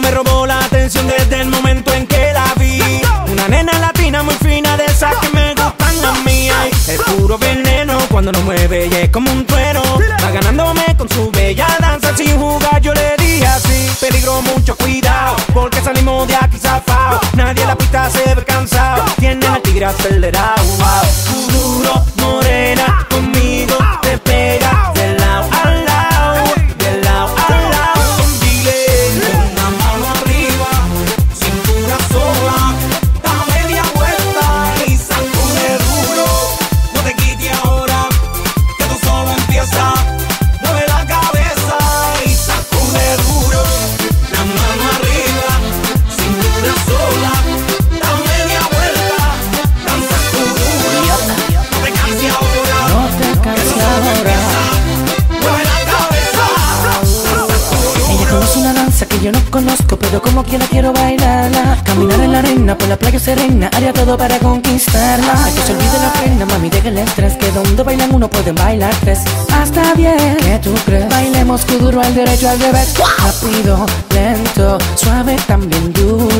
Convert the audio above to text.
me robó la atención desde el momento en que la vi. Una nena latina muy fina de esas que me gustan a mí. Es puro veneno cuando nos mueve y es como un trueno. Va ganándome con su bella danza sin jugar. Yo le dije así: peligro, mucho cuidado. Porque salimos de aquí zafado. Nadie en la pista se ve cansado. Tiene el tigre acelerado. Wow. Duro, conozco, pero como quiera quiero bailarla. Caminar en la arena, por la playa serena, haría todo para conquistarla. Ay, que se olvide la pena, mami, deja el estrés, que donde bailan uno pueden bailar tres. Hasta bien, ¿qué tú crees? Bailemos duro al derecho, al revés. Rápido, lento, suave, también duro.